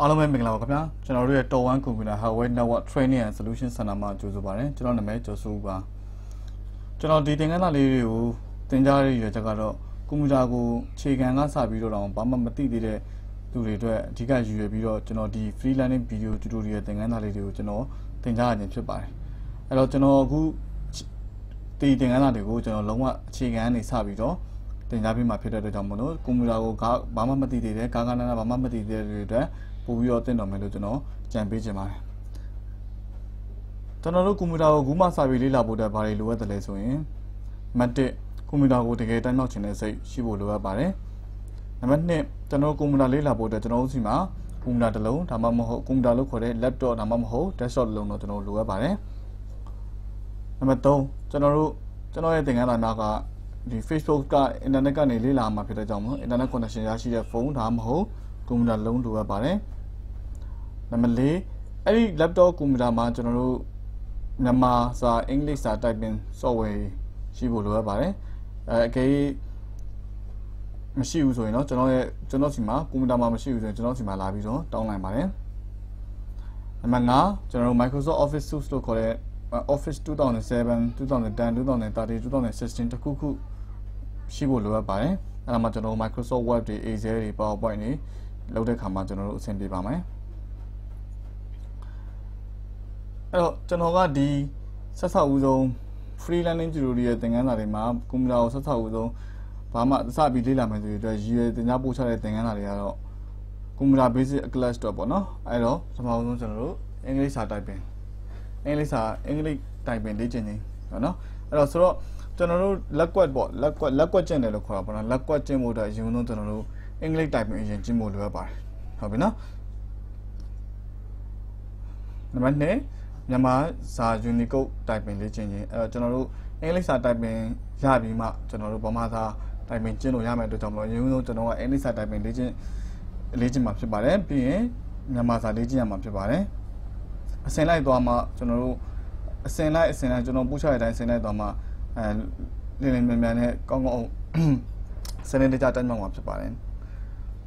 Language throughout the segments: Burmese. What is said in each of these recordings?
အားလုံးပဲမင်္ဂလာပါခင်ဗျာကျွန်တော်တို့ရဲ့ Tor 1 Computer Hardware Network Training and Solution Center မှာကြိုဆိုပါရစေကျွန်တော်နာမည်ကျော်စိုးပါကျွန်တော်ဒီသင်ခန်းစာလေးတွေကိုသင်ကြားရတဲ့ရချက်ကတော့ကွန်ပျူတာကိုခြေခံကစပြီးတော့တော့ဘာမှမသိသေးတဲ့သူတွေအတွက်အဓိကယူရပြီးတော့ကျွန်တော်ဒီ free learning video tutorial သင်ခန်းစာလေးတွေကိုကျွန်တော်သင်ကြားရခြင်းဖြစ်ပါတယ်အဲ့တော့ကျွန်တော်အခုဒီသင်ခန်းစာတွေကိုကျွန်တော်လုံးဝအခြေခံကနေစပြီးတော့တင်ကြားပေးမှာဖြစ်တဲ့အတွက်ကြောင့်မလို့ကွန်ပျူတာကိုဘာမှမသိသေးတဲ့ကာကနာနာဘာမှမသိသေးတဲ့တွေအတွက် ပို့ပြီးတော့တင်တော်မယ်လို့ကျွန်တော်ကြံပေးချင်ပါတယ်ကျွန်တော်တို့ကွန်ပျူတာကိုခုမှစာပြီးလေ့လာဖို့အတွက်ဘာတွေလိုအပ်တယ်လဲဆိုရင်မတ်တစ်ကွန်ပျူတာကိုတကယ်တိုင်းတော့ချင်တဲ့စိတ်ရှိဖို့လိုအပ်ပါတယ်နံပါတ်2ကျွန်တော်ကွန်ပျူတာလေ့လာဖို့အတွက်ကျွန်တော်တို့စီမှာကွန်ပျူတာတစ်လုံးဒါမှမဟုတ်ကွန်ပျူတာလို့ခေါ်တဲ့ laptop ဒါမှမဟုတ် desktop တစ်လုံးတော့ကျွန်တော်လိုအပ်ပါတယ်နံပါတ်3ကျွန်တော်တို့ကျွန်တော်ရဲ့သင်ခန်းစာများကဒီ Facebook က internet ကနေလေ့လာမှာဖြစ်တဲ့ကြောင့်မို့ internet connection ရရှိတဲ့ဖုန်းဒါမှမဟုတ် ကွန်ပျူတာလုံးလိုအပ်ပါတယ်နံပါတ်4အဲ့ဒီ laptop ကွန်ပျူတာမှာကျွန်တော်တို့မြန်မာစာအင်္ဂလိပ်စာ typing software ရှိဖို့လိုအပ်ပါတယ်အဲအကေမရှိဘူးဆိုရင်တော့ကျွန်တော်ရဲ့ကျွန်တော်စီမှာကွန်ပျူတာမှာမရှိဘူးဆိုရင်ကျွန်တော်စီမှာလာပြီးတော့တောင်းလိုက်ပါတယ်နံပါတ်5ကျွန်တော်တို့ Microsoft Office Suite လို့ခေါ်တဲ့ Office 2007 2010 2013 2016တခုခုရှိဖို့လိုအပ်ပါတယ်အဲဒါမှကျွန်တော် Microsoft Word တွေ Excel တွေ PowerPoint တွေ လုပ်တဲ့ခါမှာကျွန်တော်တို့အဆင်ပြေပါမယ်အဲ့တော့ကျွန်တော်ကဒီဆက်ဆောက်ဦးဆုံး free learning tutorial သင်ခန်းစာတွေမှာကွန်ပျူတာကိုဆက်ဆောက်ဦးဆုံးဘာမှစပြီးလေ့လာမယ်ဆိုရင်အတွက်ရည်ရွယ်သင်ကြားပို့ချတဲ့သင်ခန်းစာတွေကတော့ကွန်ပျူတာ basic class တော့ပေါ့နော်အဲ့တော့ပထမဆုံးကျွန်တော်တို့အင်္ဂလိပ်စာ typing အင်္ဂလိပ်စာအင်္ဂလိပ် typing လေ့ကျင့်ခြင်းပေါ့နော်အဲ့တော့ဆိုတော့ကျွန်တော်တို့လက်ကွက်ပေါ့လက်ကွက်လက်ကွက်ကျင့်တယ်လို့ခေါ်တာပေါ့နော်လက်ကွက်ကျင့်ဖို့အတွက်အရင်ဆုံးကျွန်တော်တို့ အင်္ဂလိပ် typing အရင်ကျင့်ဖို့လိုအပ်ပါတယ်ဟုတ်ပြီနော်နံပါတ်2မြန်မာစာ Unicode typing လေ့ကျင့်ခြင်းအဲ့တော့ကျွန်တော်တို့အင်္ဂလိပ်စာ typing ရပြီးမှကျွန်တော်တို့ဗမာစာ typing ကျင့်လို့ရမယ်အတွက်ကြောင့်မလို့အရင်ဆုံးကျွန်တော်ကအင်္ဂလိပ်စာ typing လေ့ကျင့်လေ့ကျင့်မှာဖြစ်ပါတယ်ပြီးရင်မြန်မာစာလေ့ကျင့်ရမှာဖြစ်ပါတယ်အစင်လိုက်သွားမှကျွန်တော်တို့အစင်လိုက်အစင်လိုက်ကျွန်တော်ပို့ချတဲ့အတိုင်းအစင်လိုက်သွားမှအဲလင်းလင်းမြန်မြန်နဲ့ကောင်းကောင်းစနေတကြတက်မှမှာဖြစ်ပါတယ်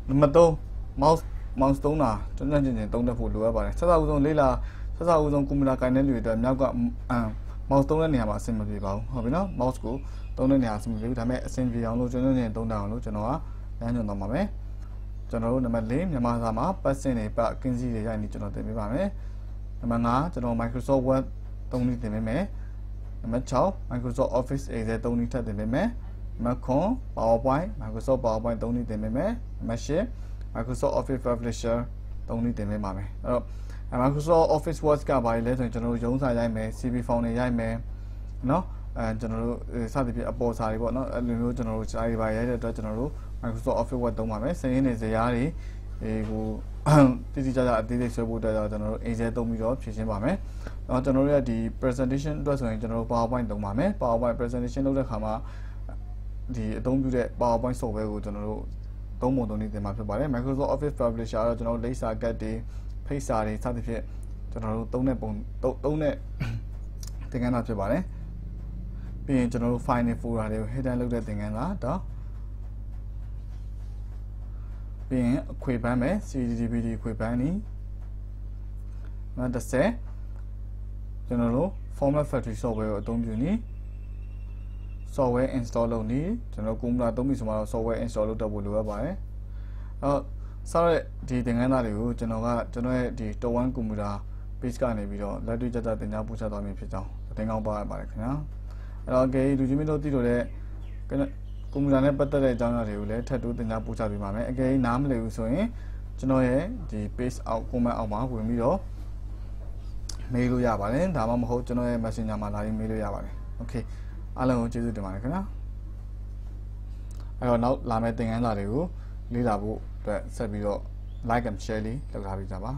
နံပါတ်3 mouse mouse သုံးတာကျွမ်းကျွမ်းကျင်ကျင်သုံးတတ်ဖို့လိုအပ်ပါတယ်ဆက်စပ်ဦးဆုံးလေးလာဆက်စပ်ဦးဆုံးကွန်ပျူတာကင်တဲ့လူတွေအတွက်မြောက်ကအဲ mouse သုံးတဲ့နေရာမှာအဆင်မပြေပါဘူးဟုတ်ပြီနော် mouse ကိုသုံးတဲ့နေရာအဆင်မပြေဘူးဒါပေမဲ့အဆင်ပြေအောင်လို့ကျွမ်းကျွမ်းကျင်သုံးတတ်အောင်လို့ကျွန်တော်ကလမ်းညွှန်သွားပါမယ်ကျွန်တော်တို့နံပါတ်4မြန်မာစာမှာပတ်စင်တွေပတ်ကင်းစီတွေရိုက်နေကျွန်တော်သင်ပေးပါမယ်နံပါတ်5ကျွန်တော် Microsoft Word သုံးနည်းသင်ပေးမယ်နံပါတ်6 Microsoft Office Excel သုံးနည်းထပ်သင်ပေးမယ် နံပါတ်9 PowerPoint Microsoft PowerPoint သုံးနည်းသင်ပေးမယ်နံပါတ်10 Microsoft Office Publisher သုံးနည်းသင်ပေးပါမယ်အဲ့တော့ Microsoft Office Word ကဘာလဲဆိုရင်ကျွန်တော်တို့ရုံးစာရိုက်မယ် CV form တွေရိုက်မယ်เนาะအဲကျွန်တော်တို့စသဖြင့်အပေါ်စာတွေပေါ့เนาะအဲ့လိုမျိုးကျွန်တော်တို့စာတွေပါရိုက်တဲ့အတွက်ကျွန်တော်တို့ Microsoft Office Word သုံးပါမယ်စရင်းတွေဇာတ်တွေအဲဟိုတိတိကျကျအသေးသေးဆွဲဖို့အတွက်ကျွန်တော်တို့ Excel သုံးပြီးတော့ဖြည့်ရှင်းပါမယ်။တော့ကျွန်တော်တို့ရဲ့ဒီ presentation အတွက်ဆိုရင်ကျွန်တော်တို့ PowerPoint သုံးပါမယ်။ PowerPoint presentation လုပ်တဲ့အခါမှာ ဒီအသုံးပြုတဲ့ PowerPoint software ကိုကျွန်တော်တို့သုံးပုံသုံးနည်းသင်မှာဖြစ်ပါတယ်။ Microsoft Office Publisher တော့ကျွန်တော်တို့လိပ်စာကတ်တွေဖိတ်စာတွေစသဖြင့်ကျွန်တော်တို့သုံးတဲ့ပုံသုံးတဲ့သင်ခန်းစာဖြစ်ပါတယ်။ပြီးရင်ကျွန်တော်တို့ file နဲ့ folder တွေကို hidden လုပ်တဲ့သင်ခန်းစာတော့ပြီးရင်အခွေပန်းမယ် CDDBD အခွေပန်းနီနောက်တစ်ဆက်ကျွန်တော်တို့ Format Factory software ကိုအသုံးပြုနေ software install လုပ်နေကျွန်တော်ကွန်ပျူတာသုံးပြီးဆိုမှတော့ software install လုပ်တော့ဖို့လိုအပ်ပါတယ်အော်ဆောက်တဲ့ဒီသင်ခန်းစာတွေကိုကျွန်တော်ကကျွန်တော်ရဲ့ဒီ Tor1 ကွန်ပျူတာ page ကနေပြီးတော့လက်တွေ့ကျကျသင်ကြားပို့ချသွားမည်ဖြစ်ကြောင်းသင်ကောင်းပါရပါတယ်ခင်ဗျာအဲ့တော့ okay လူကြီးမင်းတို့သိလို့တဲ့ကွန်ပျူတာနဲ့ပတ်သက်တဲ့အကြောင်းအရာတွေကိုလည်းထပ်တိုးသင်ကြားပို့ချပေးပါမယ်အကယ်၍နားမလည်ဘူးဆိုရင်ကျွန်တော်ရဲ့ဒီ page အောက် comment အောက်မှာဝင်ပြီးတော့မေးလို့ရပါတယ်ဒါမှမဟုတ်ကျွန်တော်ရဲ့ messenger မှာလာပြီးမေးလို့ရပါတယ် okay အားလုံးကိုကျေးဇူးတင်ပါတယ်ခင်ဗျာအဲ့တော့နောက်လာမယ့်သင်ခန်းစာတွေကိုလေ့လာဖို့အတွက်ဆက်ပြီးတော့ like and share လေးလုပ်ထားပေးကြပါ